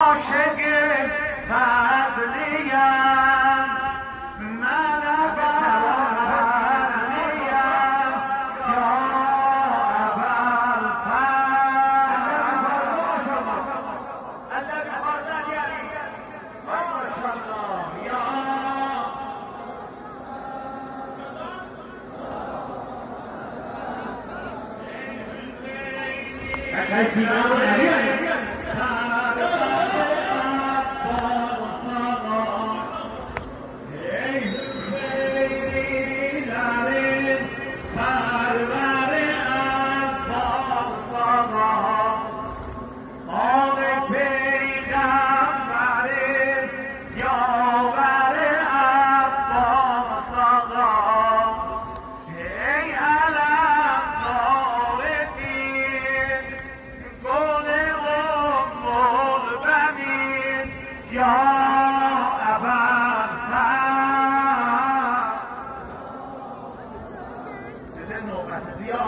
عاشق فضلیم من ابرنیم یا ابوالفضل کسی ای یا ابرقه چیز نوبت یا